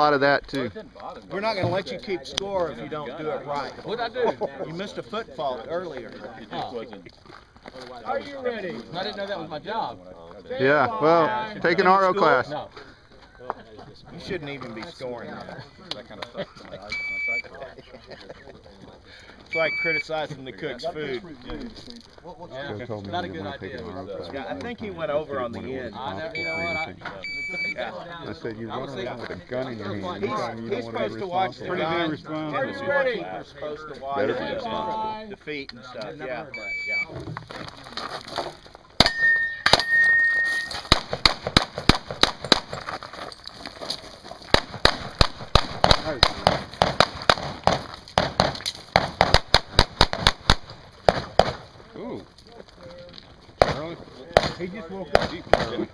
lot of that too. We're not gonna let you keep score if you don't do it right. What'd I do? You missed a foot fault earlier. Are you ready? I didn't know that was my job. Yeah, well, take an RO class. No. You shouldn't even be scoring that. It's like criticizing the cook's food. Yeah, told me not a good didn't wanna take idea. an RO class. Yeah, I uh, think he went over on the end. I never, you know what, I. Yeah. I said, you I was run around with a gun in your hand. He's, you he's don't wanna be supposed to watch the responsible. gun. Are Are you you ready? ready? We're supposed to watch Better be the, responsible. the feet and stuff, yeah, yeah. Ooh. Charlie? He just woke up. Deep, Charlie.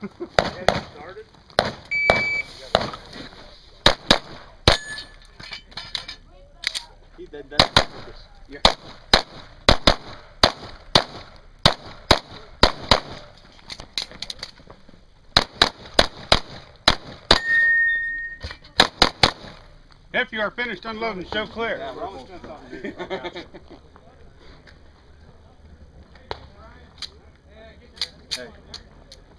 If you are finished unloading, show clear. Hey,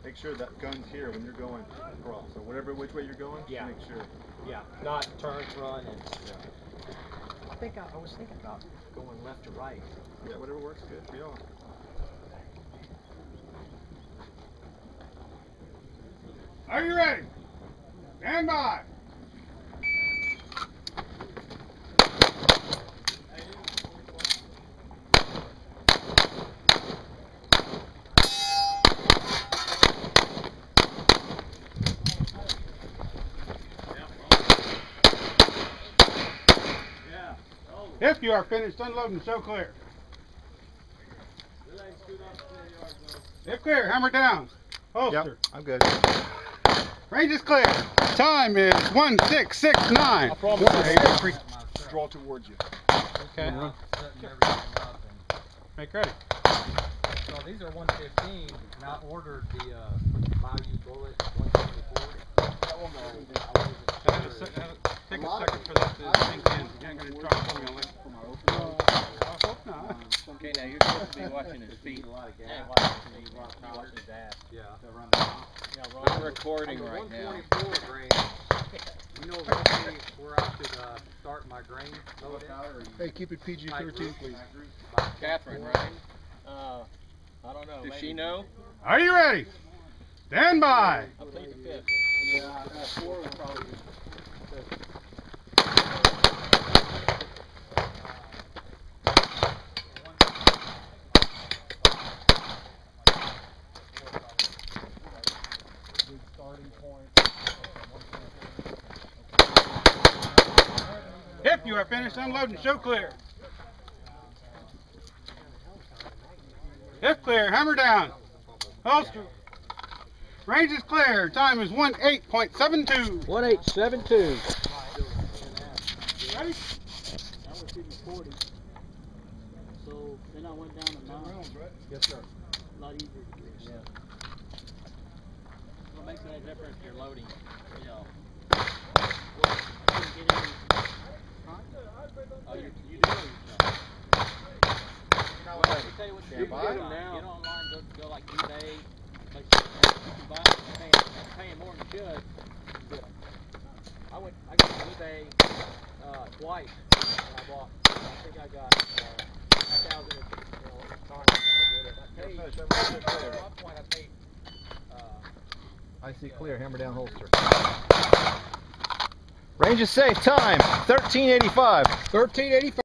make sure that gun's here when you're going across. So whatever which way you're going, Yeah. make sure. Yeah, not turn, run, and. Yeah. I think I, I was thinking about going left to right. Yeah, whatever works good for y'all. Are you ready? Stand by. If you are finished unloading, show clear. If clear, hammer down. Holster. I'm good. Range is clear. Time is 1669. Draw towards you. Okay. Make ready. So these are one fifteen, and I ordered the, uh, value bullet one seventy-four. Have a sec- have a- Take a second for that to sink in. You ain't gonna try to pull me. I hope not. Okay, now you're supposed to be watching his feet. And watching his feet, watching his ass. Yeah. I'm recording right now. One twenty-four grain. You know roughly where I should, uh, start my grain loading? Hey, keep it PG thirteen, please. Catherine, right? Uh, I don't know. Does she know? Are you ready? Stand by. I plead the fifth. If you are finished unloading, show clear. If clear, hammer down. Holster. Range is clear. Time is 18.72. One eight seven two. Ready? So then I went down to nine. Yes, sir. A lot easier to do. Yeah. What makes any difference if you're loading, you know? I couldn't get any. Oh, you, you do know yourself. Well, let me tell you what you do. Stand. Get online, get online, go, go like eBay, like, you can buy, it, paying, paying more than you should. But I went, I got eBay, uh, twice, and I bought, I think I got, uh, a thousand, you know, times I did it. I paid, at one point I paid, I see clear, hammer down holster. Range is safe, time, thirteen eighty-five. Thirteen eighty-five.